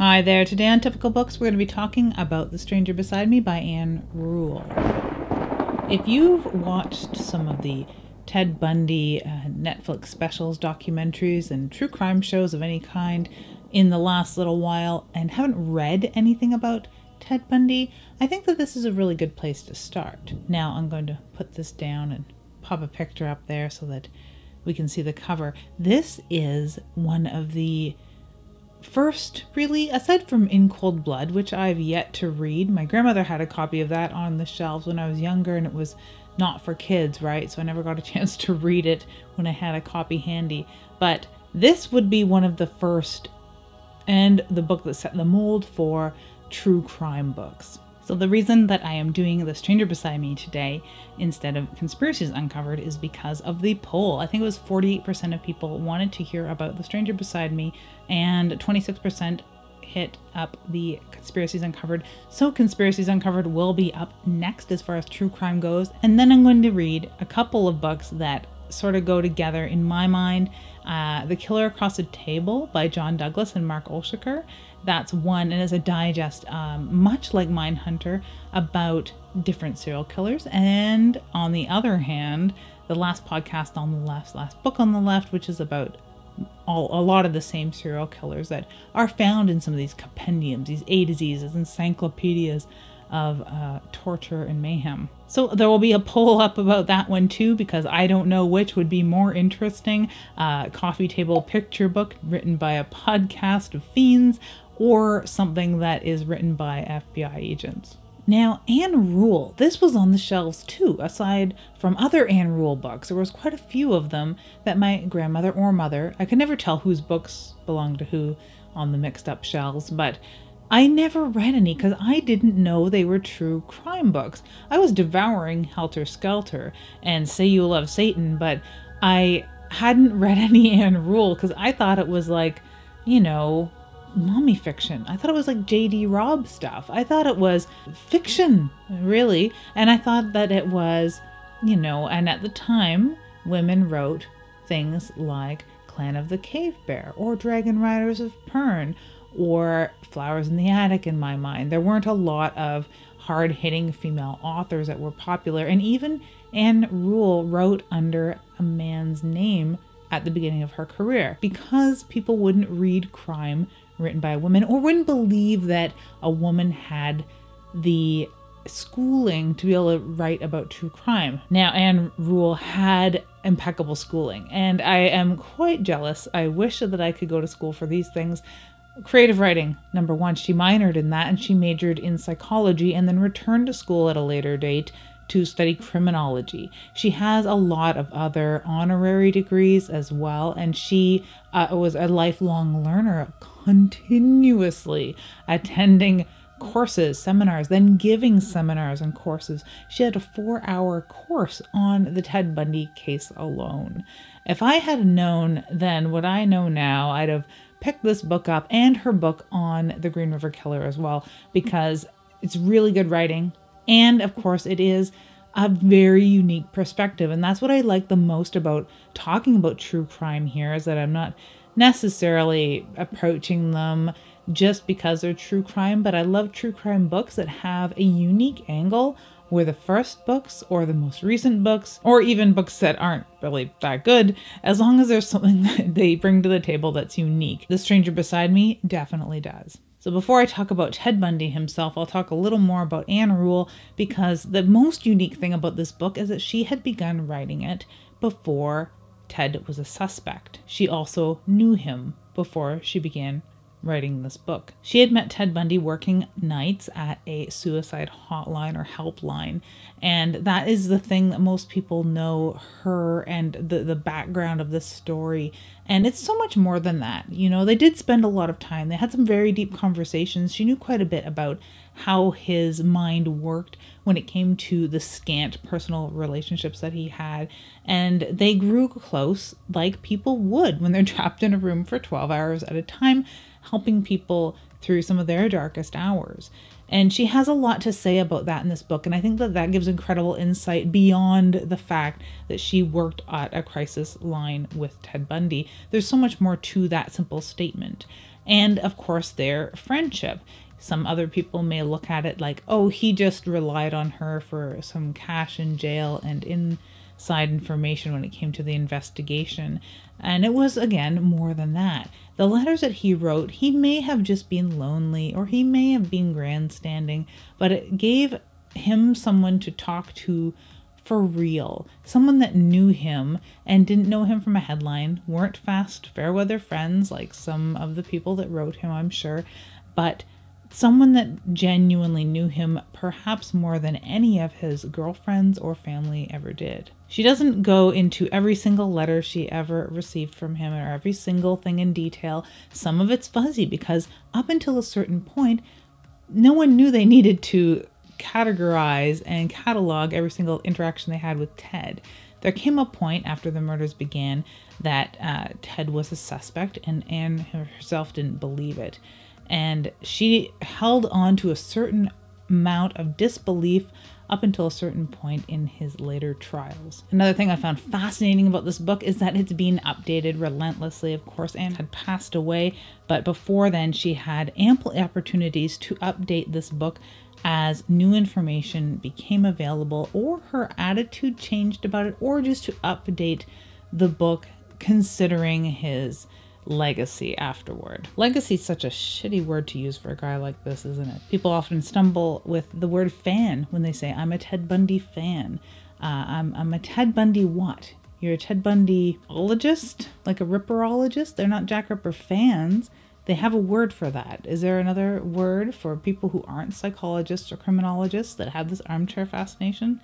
Hi there. Today on Typical Books, we're going to be talking about The Stranger Beside Me by Ann Rule. If you've watched some of the Ted Bundy uh, Netflix specials, documentaries, and true crime shows of any kind in the last little while and haven't read anything about Ted Bundy, I think that this is a really good place to start. Now, I'm going to put this down and pop a picture up there so that we can see the cover. This is one of the first, really, aside from In Cold Blood, which I've yet to read. My grandmother had a copy of that on the shelves when I was younger, and it was not for kids, right? So I never got a chance to read it when I had a copy handy. But this would be one of the first, and the book that set the mold for true crime books. So, the reason that I am doing The Stranger Beside Me today instead of Conspiracies Uncovered is because of the poll. I think it was 48% of people wanted to hear about The Stranger Beside Me, and 26% hit up the Conspiracies Uncovered. So, Conspiracies Uncovered will be up next as far as true crime goes. And then I'm going to read a couple of books that sort of go together in my mind. Uh, the Killer Across the Table by John Douglas and Mark Olshaker that's one, and as a digest, um, much like Mindhunter, about different serial killers. And on the other hand, the last podcast on the left, last book on the left, which is about all, a lot of the same serial killers that are found in some of these compendiums, these A to Z's, encyclopedias of uh, torture and mayhem. So there will be a poll up about that one too, because I don't know which would be more interesting. Uh, coffee table picture book written by a podcast of fiends, or something that is written by FBI agents. Now, Ann Rule, this was on the shelves too, aside from other Ann Rule books. There was quite a few of them that my grandmother or mother, I could never tell whose books belonged to who on the mixed up shelves, but I never read any because I didn't know they were true crime books. I was devouring Helter Skelter and Say You Love Satan, but I hadn't read any Ann Rule because I thought it was like, you know, mommy fiction. I thought it was like J.D. Robb stuff. I thought it was fiction, really. And I thought that it was, you know, and at the time, women wrote things like Clan of the Cave Bear or Dragon Riders of Pern or Flowers in the Attic in my mind. There weren't a lot of hard hitting female authors that were popular. And even Ann Rule wrote under a man's name at the beginning of her career because people wouldn't read crime written by a woman or wouldn't believe that a woman had the schooling to be able to write about true crime. Now, Ann Rule had impeccable schooling, and I am quite jealous. I wish that I could go to school for these things. Creative writing, number one, she minored in that and she majored in psychology and then returned to school at a later date to study criminology. She has a lot of other honorary degrees as well, and she uh, was a lifelong learner, continuously attending courses, seminars, then giving seminars and courses. She had a four hour course on the Ted Bundy case alone. If I had known then what I know now, I'd have picked this book up and her book on the Green River Killer as well, because it's really good writing. And of course, it is a very unique perspective. And that's what I like the most about talking about true crime here is that I'm not necessarily approaching them just because they're true crime, but I love true crime books that have a unique angle where the first books or the most recent books or even books that aren't really that good as long as there's something that they bring to the table that's unique. The Stranger Beside Me definitely does. So before I talk about Ted Bundy himself, I'll talk a little more about Ann Rule because the most unique thing about this book is that she had begun writing it before Ted was a suspect. She also knew him before she began writing this book. She had met Ted Bundy working nights at a suicide hotline or helpline, and that is the thing that most people know her and the the background of this story. And it's so much more than that. You know, they did spend a lot of time. They had some very deep conversations. She knew quite a bit about how his mind worked when it came to the scant personal relationships that he had. And they grew close like people would when they're trapped in a room for 12 hours at a time helping people through some of their darkest hours. And she has a lot to say about that in this book. And I think that that gives incredible insight beyond the fact that she worked at a crisis line with Ted Bundy. There's so much more to that simple statement. and of course their friendship. Some other people may look at it like, oh, he just relied on her for some cash in jail and inside information when it came to the investigation. And it was, again, more than that. The letters that he wrote, he may have just been lonely or he may have been grandstanding, but it gave him someone to talk to for real. Someone that knew him and didn't know him from a headline, weren't fast fair weather friends like some of the people that wrote him, I'm sure, but someone that genuinely knew him perhaps more than any of his girlfriends or family ever did. She doesn't go into every single letter she ever received from him or every single thing in detail. Some of it's fuzzy because up until a certain point, no one knew they needed to categorize and catalog every single interaction they had with Ted. There came a point after the murders began that uh, Ted was a suspect, and Ann herself didn't believe it and she held on to a certain amount of disbelief up until a certain point in his later trials. Another thing I found fascinating about this book is that it's been updated relentlessly. Of course, Ann had passed away, but before then, she had ample opportunities to update this book as new information became available, or her attitude changed about it, or just to update the book considering his legacy afterward. Legacy is such a shitty word to use for a guy like this, isn't it? People often stumble with the word fan when they say, I'm a Ted Bundy fan. Uh, I'm, I'm a Ted Bundy what? You're a Ted Bundy ologist? Like a ripperologist? They're not Jack Ripper fans. They have a word for that. Is there another word for people who aren't psychologists or criminologists that have this armchair fascination?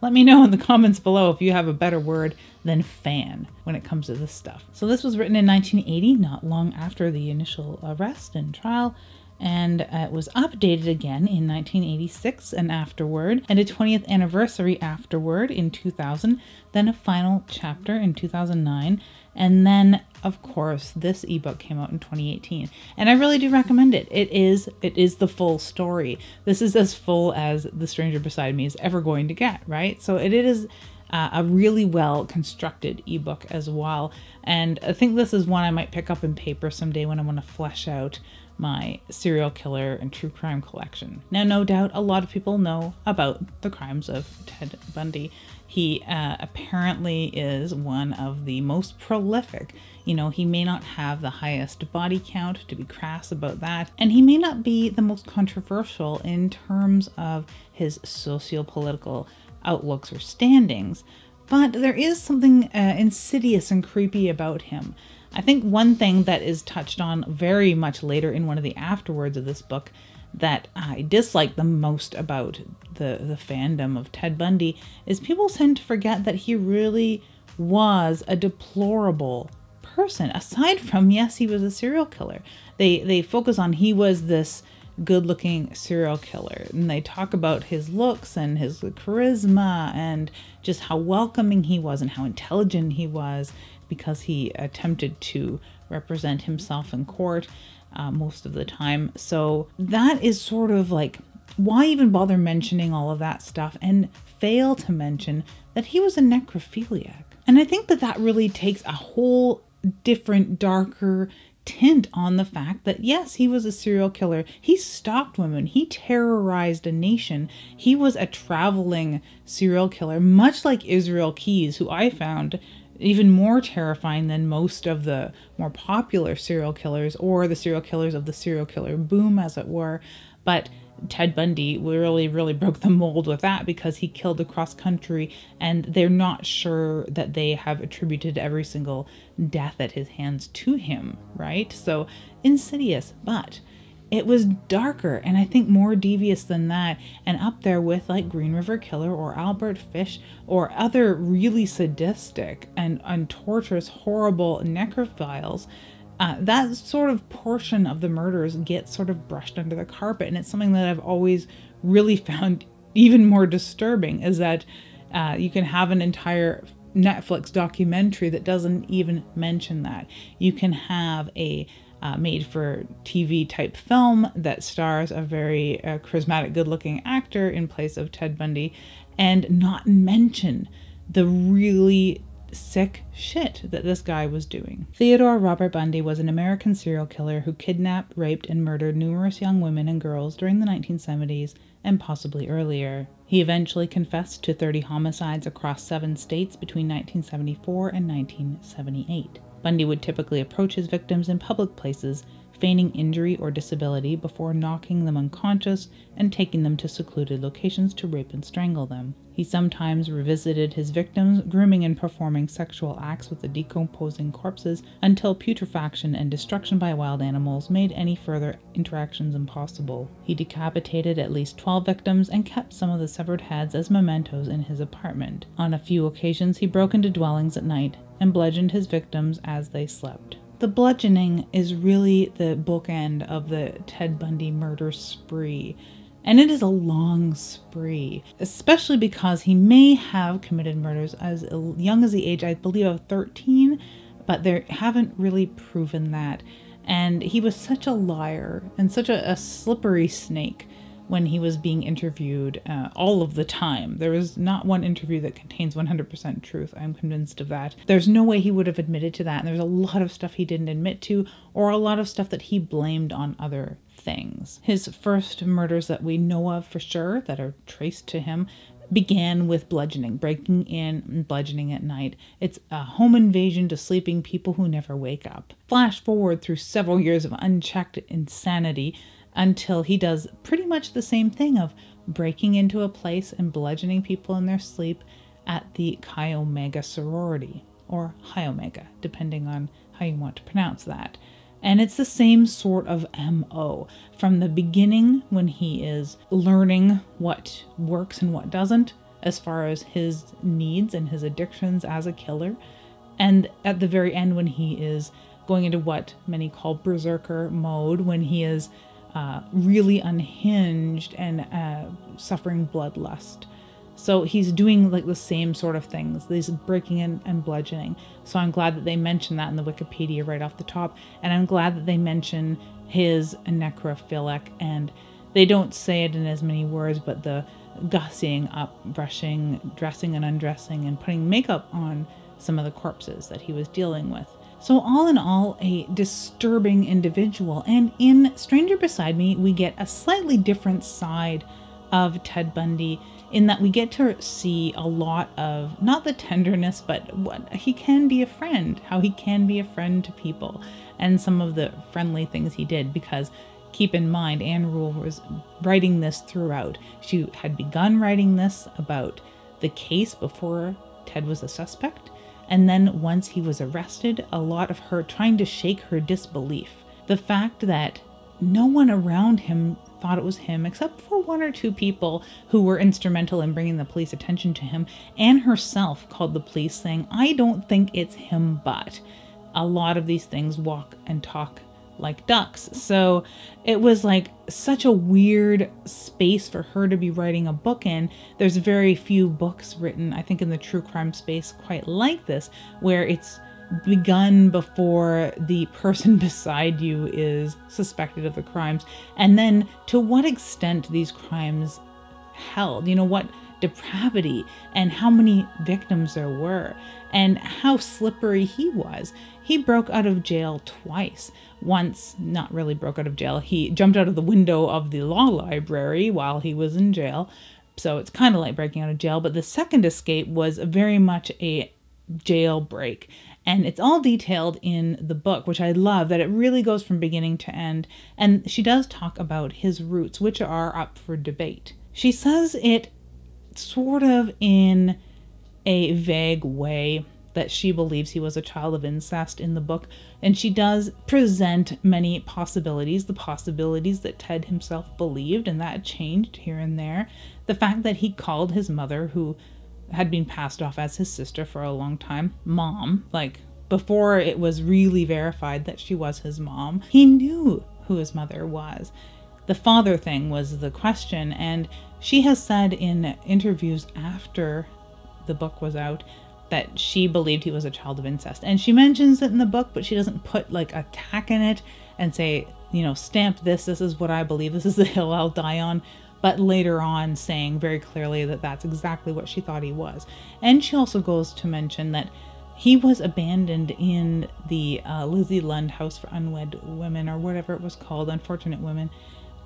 Let me know in the comments below if you have a better word than fan when it comes to this stuff. So this was written in 1980, not long after the initial arrest and trial and uh, it was updated again in 1986 and afterward, and a 20th anniversary afterward in 2000, then a final chapter in 2009, and then of course this ebook came out in 2018 and i really do recommend it. It is it is the full story. This is as full as the stranger beside me is ever going to get right? So it is uh, a really well constructed ebook as well. And i think this is one i might pick up in paper someday when i want to flesh out my serial killer and true crime collection. Now, no doubt a lot of people know about the crimes of Ted Bundy. He uh, apparently is one of the most prolific. You know, he may not have the highest body count, to be crass about that, and he may not be the most controversial in terms of his socio political outlooks or standings, but there is something uh, insidious and creepy about him. I think one thing that is touched on very much later in one of the afterwards of this book that I dislike the most about the, the fandom of Ted Bundy is people tend to forget that he really was a deplorable person. Aside from, yes, he was a serial killer. They they focus on he was this good looking serial killer. And they talk about his looks and his charisma and just how welcoming he was and how intelligent he was because he attempted to represent himself in court uh, most of the time. So that is sort of like why even bother mentioning all of that stuff and fail to mention that he was a necrophiliac? And I think that that really takes a whole different, darker tint on the fact that yes, he was a serial killer. He stalked women. He terrorized a nation. He was a traveling serial killer, much like Israel Keys, who I found even more terrifying than most of the more popular serial killers or the serial killers of the serial killer boom, as it were. But Ted Bundy really, really broke the mold with that because he killed across country, and they're not sure that they have attributed every single death at his hands to him, right? So insidious, but it was darker and I think more devious than that, and up there with like Green River Killer or Albert Fish or other really sadistic and, and torturous, horrible necrophiles. Uh, that sort of portion of the murders gets sort of brushed under the carpet, and it's something that I've always really found even more disturbing is that uh, you can have an entire Netflix documentary that doesn't even mention that. You can have a uh, made for TV type film that stars a very uh, charismatic, good looking actor in place of Ted Bundy, and not mention the really sick shit that this guy was doing. Theodore Robert Bundy was an American serial killer who kidnapped, raped, and murdered numerous young women and girls during the 1970s and possibly earlier. He eventually confessed to 30 homicides across seven states between 1974 and 1978. Bundy would typically approach his victims in public places feigning injury or disability before knocking them unconscious and taking them to secluded locations to rape and strangle them. He sometimes revisited his victims, grooming and performing sexual acts with the decomposing corpses until putrefaction and destruction by wild animals made any further interactions impossible. He decapitated at least 12 victims and kept some of the severed heads as mementos in his apartment. On a few occasions, he broke into dwellings at night and bludgeoned his victims as they slept. The bludgeoning is really the bookend of the Ted Bundy murder spree. And it is a long spree, especially because he may have committed murders as young as the age, I believe, of 13, but they haven't really proven that. And he was such a liar and such a, a slippery snake when he was being interviewed uh, all of the time. There is not one interview that contains 100% truth. I'm convinced of that. There's no way he would have admitted to that. And there's a lot of stuff he didn't admit to, or a lot of stuff that he blamed on other things. His first murders that we know of for sure that are traced to him began with bludgeoning, breaking in and bludgeoning at night. It's a home invasion to sleeping people who never wake up. Flash forward through several years of unchecked insanity until he does pretty much the same thing of breaking into a place and bludgeoning people in their sleep at the Chi Omega sorority, or Chi Omega, depending on how you want to pronounce that. And it's the same sort of MO from the beginning when he is learning what works and what doesn't, as far as his needs and his addictions as a killer. And at the very end, when he is going into what many call berserker mode, when he is uh, really unhinged and uh, suffering bloodlust. So he's doing like the same sort of things, He's breaking in and bludgeoning. So I'm glad that they mention that in the Wikipedia right off the top. And I'm glad that they mention his necrophilic and they don't say it in as many words, but the gussying up, brushing, dressing and undressing, and putting makeup on some of the corpses that he was dealing with. So, all in all, a disturbing individual. And in Stranger Beside Me, we get a slightly different side of Ted Bundy in that we get to see a lot of not the tenderness, but what he can be a friend, how he can be a friend to people, and some of the friendly things he did. Because keep in mind, Ann Rule was writing this throughout. She had begun writing this about the case before Ted was a suspect and then once he was arrested, a lot of her trying to shake her disbelief. The fact that no one around him thought it was him, except for one or two people who were instrumental in bringing the police attention to him. Ann herself called the police saying, I don't think it's him, but a lot of these things walk and talk like ducks. So it was like such a weird space for her to be writing a book in. There's very few books written, I think, in the true crime space quite like this, where it's begun before the person beside you is suspected of the crimes. And then to what extent these crimes held, you know, what depravity and how many victims there were and how slippery he was. He broke out of jail twice. Once, not really broke out of jail, he jumped out of the window of the law library while he was in jail. So it's kind of like breaking out of jail. But the second escape was very much a jailbreak. And it's all detailed in the book, which I love that it really goes from beginning to end. And she does talk about his roots, which are up for debate. She says it sort of in a vague way that she believes he was a child of incest in the book, and she does present many possibilities, the possibilities that Ted himself believed, and that changed here and there. The fact that he called his mother, who had been passed off as his sister for a long time, mom, like before it was really verified that she was his mom, he knew who his mother was. The father thing was the question, and she has said in interviews after the book was out that she believed he was a child of incest. And she mentions it in the book, but she doesn't put like a tack in it and say, you know, stamp this, this is what I believe, this is the hill I'll die on. But later on, saying very clearly that that's exactly what she thought he was. And she also goes to mention that he was abandoned in the uh, Lizzie Lund House for Unwed Women, or whatever it was called, Unfortunate Women,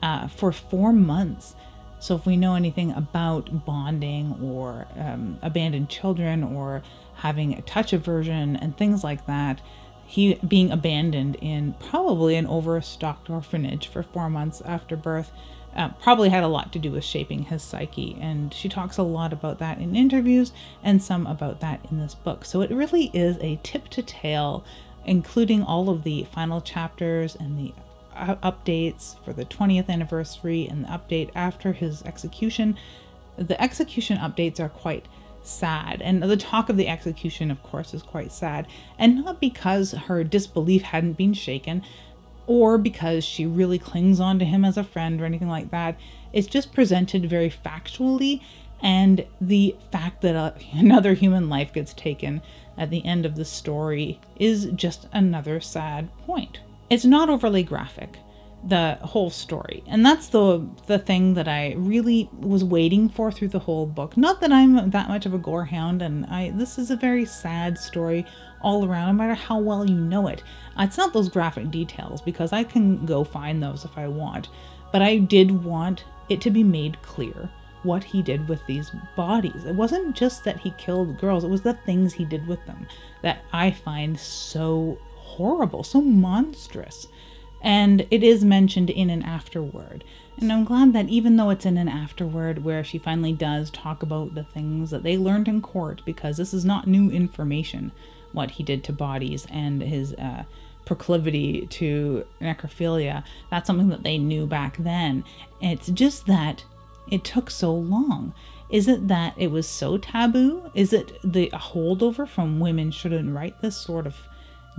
uh, for four months. So, if we know anything about bonding or um, abandoned children or having a touch aversion and things like that, he being abandoned in probably an overstocked orphanage for four months after birth uh, probably had a lot to do with shaping his psyche. And she talks a lot about that in interviews and some about that in this book. So it really is a tip to tail, including all of the final chapters and the Uh, updates for the 20th anniversary and the update after his execution. The execution updates are quite sad. And the talk of the execution, of course, is quite sad. And not because her disbelief hadn't been shaken, or because she really clings on to him as a friend or anything like that. It's just presented very factually, and the fact that uh, a, another human life gets taken at the end of the story is just another sad point. It's not overly graphic the whole story. And that's the the thing that I really was waiting for through the whole book. Not that I'm that much of a gore hound and I this is a very sad story all around no matter how well you know it. It's not those graphic details because I can go find those if I want. But I did want it to be made clear what he did with these bodies. It wasn't just that he killed girls, it was the things he did with them that I find so horrible, so monstrous. And it is mentioned in an afterword. And I'm glad that even though it's in an afterword where she finally does talk about the things that they learned in court, because this is not new information, what he did to bodies and his uh, proclivity to necrophilia, that's something that they knew back then. It's just that it took so long. Is it that it was so taboo? Is it the holdover from women shouldn't write this sort of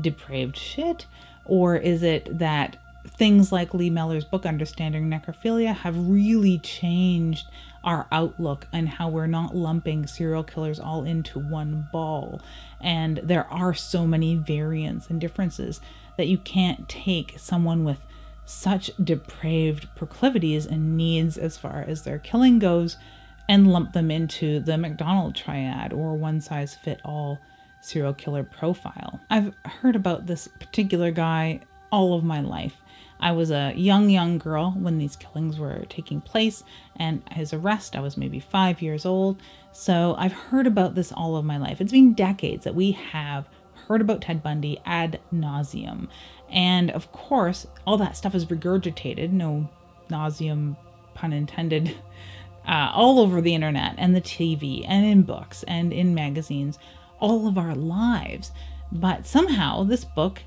depraved shit? Or is it that things like Lee Mellor's book, Understanding Necrophilia, have really changed our outlook and how we're not lumping serial killers all into one ball? And there are so many variants and differences that you can't take someone with such depraved proclivities and needs as far as their killing goes and lump them into the McDonald triad or one size fit all serial killer profile. I've heard about this particular guy all of my life. I was a young, young girl when these killings were taking place, and his arrest, I was maybe five years old. So I've heard about this all of my life. It's been decades that we have heard about Ted Bundy ad nauseum. And of course, all that stuff is regurgitated, no nauseum, pun intended, uh, all over the internet and the TV and in books and in magazines all of our lives. But somehow this book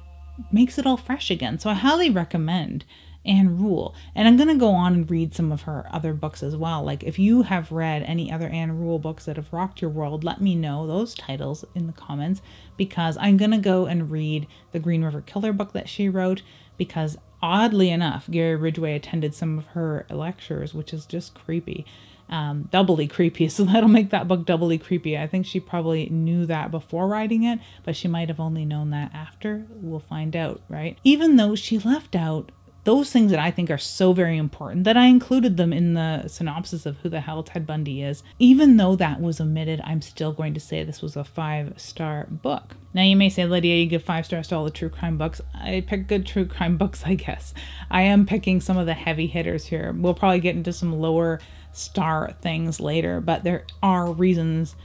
makes it all fresh again. So I highly recommend Ann Rule. And I'm going to go on and read some of her other books as well. Like if you have read any other Ann Rule books that have rocked your world, let me know those titles in the comments because I'm going to go and read the Green River Killer book that she wrote because oddly enough, Gary Ridgway attended some of her lectures, which is just creepy um, doubly creepy. So that'll make that book doubly creepy. I think she probably knew that before writing it, but she might have only known that after. We'll find out, right? Even though she left out those things that I think are so very important that I included them in the synopsis of who the hell Ted Bundy is. Even though that was omitted, I'm still going to say this was a five star book. Now, you may say, Lydia, you give five stars to all the true crime books. I pick good true crime books, I guess. I am picking some of the heavy hitters here. We'll probably get into some lower star things later, but there are reasons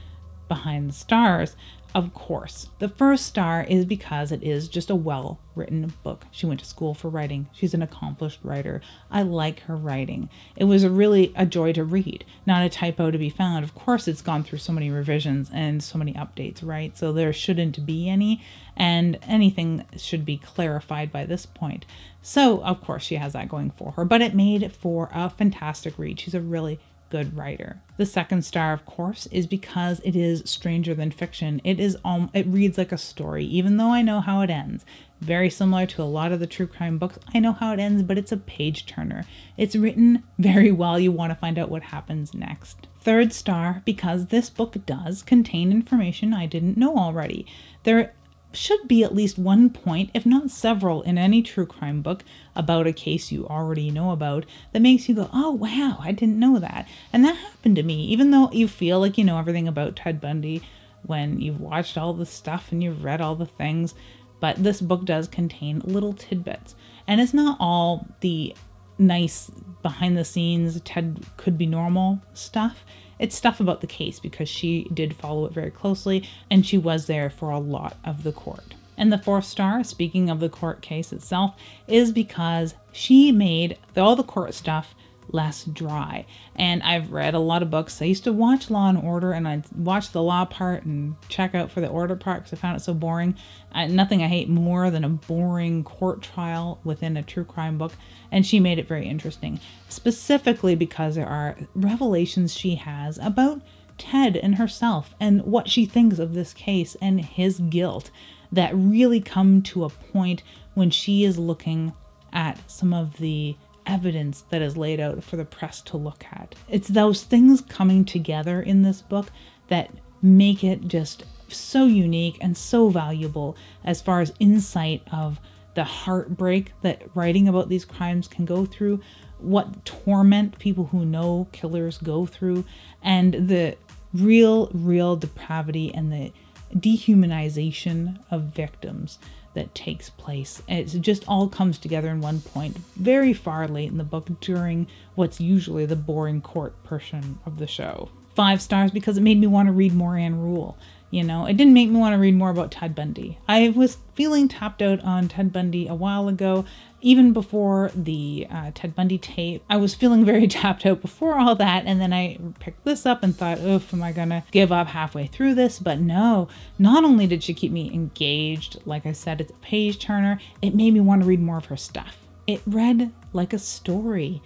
behind the stars. Of course, the first star is because it is just a well written book. She went to school for writing. She's an accomplished writer. I like her writing. It was a really a joy to read, not a typo to be found. Of course, it's gone through so many revisions and so many updates, right? So there shouldn't be any, and anything should be clarified by this point. So, of course, she has that going for her, but it made for a fantastic read. She's a really good writer. The second star, of course, is because it is stranger than fiction. It is um, it reads like a story, even though I know how it ends. Very similar to a lot of the true crime books. I know how it ends, but it's a page turner. It's written very well. You want to find out what happens next. Third star, because this book does contain information I didn't know already. There should be at least one point, if not several, in any true crime book about a case you already know about that makes you go, oh, wow, I didn't know that. And that happened to me. Even though you feel like you know everything about Ted Bundy, when you've watched all the stuff and you've read all the things. But this book does contain little tidbits. And it's not all the nice behind the scenes, Ted could be normal stuff. It's stuff about the case because she did follow it very closely and she was there for a lot of the court. And the fourth star, speaking of the court case itself, is because she made all the court stuff less dry. And I've read a lot of books. I used to watch Law and Order and I'd watch the law part and check out for the order part because I found it so boring. Uh, nothing I hate more than a boring court trial within a true crime book. And she made it very interesting, specifically because there are revelations she has about Ted and herself and what she thinks of this case and his guilt that really come to a point when she is looking at some of the evidence that is laid out for the press to look at. It's those things coming together in this book that make it just so unique and so valuable as far as insight of the heartbreak that writing about these crimes can go through, what torment people who know killers go through, and the real, real depravity and the dehumanization of victims that takes place. It just all comes together in one point, very far late in the book during what's usually the boring court portion of the show. Five stars because it made me want to read more Ann Rule. You know, it didn't make me want to read more about Ted Bundy. I was feeling tapped out on Ted Bundy a while ago, even before the uh, Ted Bundy tape. I was feeling very tapped out before all that, and then I picked this up and thought, oof, am I gonna give up halfway through this? But no, not only did she keep me engaged, like I said, it's a page turner, it made me want to read more of her stuff. It read like a story.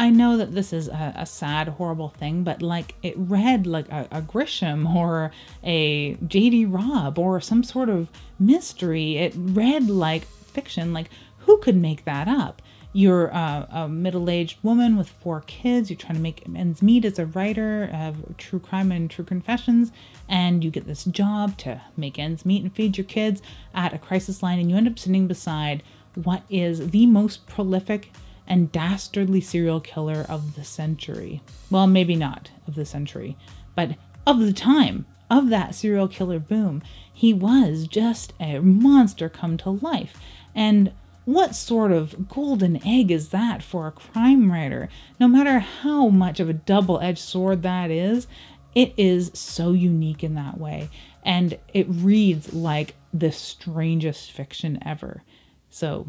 I know that this is a, a, sad, horrible thing, but like it read like a, a Grisham or a J.D. Robb or some sort of mystery. It read like fiction. Like, who could make that up? You're a, a middle aged woman with four kids. You're trying to make ends meet as a writer of true crime and true confessions, and you get this job to make ends meet and feed your kids at a crisis line, and you end up sitting beside what is the most prolific and dastardly serial killer of the century. Well, maybe not of the century, but of the time of that serial killer boom. He was just a monster come to life. And what sort of golden egg is that for a crime writer? No matter how much of a double edged sword that is, it is so unique in that way. And it reads like the strangest fiction ever. So,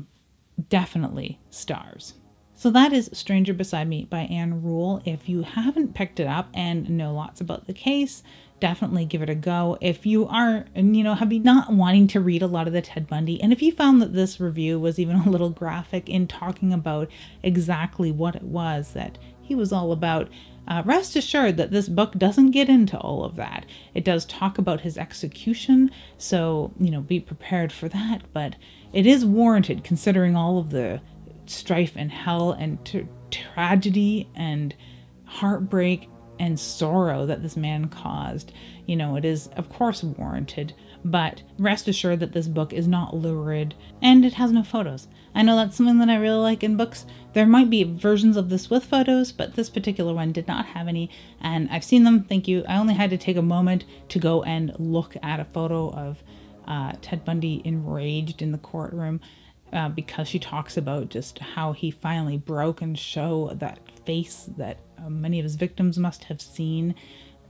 definitely stars. So that is Stranger Beside Me by Ann Rule. If you haven't picked it up and know lots about the case, definitely give it a go. If you are, you know, have been not wanting to read a lot of the Ted Bundy, and if you found that this review was even a little graphic in talking about exactly what it was that he was all about, uh, rest assured that this book doesn't get into all of that. It does talk about his execution, so, you know, be prepared for that, but it is warranted considering all of the strife and hell and t- tragedy and heartbreak and sorrow that this man caused. You know, it is, of course, warranted, but rest assured that this book is not lurid and it has no photos. I know that's something that I really like in books. There might be versions of this with photos, but this particular one did not have any, and I've seen them, thank you. I only had to take a moment to go and look at a photo of uh, Ted Bundy enraged in the courtroom uh, because she talks about just how he finally broke and show that face that uh, many of his victims must have seen.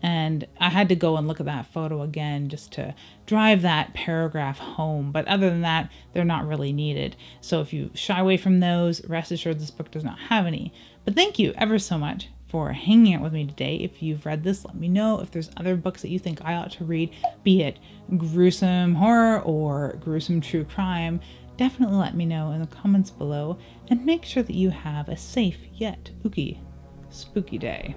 And I had to go and look at that photo again just to drive that paragraph home. But other than that, they're not really needed. So if you shy away from those, rest assured this book does not have any. But thank you ever so much for hanging out with me today. If you've read this, let me know. If there's other books that you think I ought to read, be it gruesome horror or gruesome true crime, definitely let me know in the comments below and make sure that you have a safe yet ooky spooky day.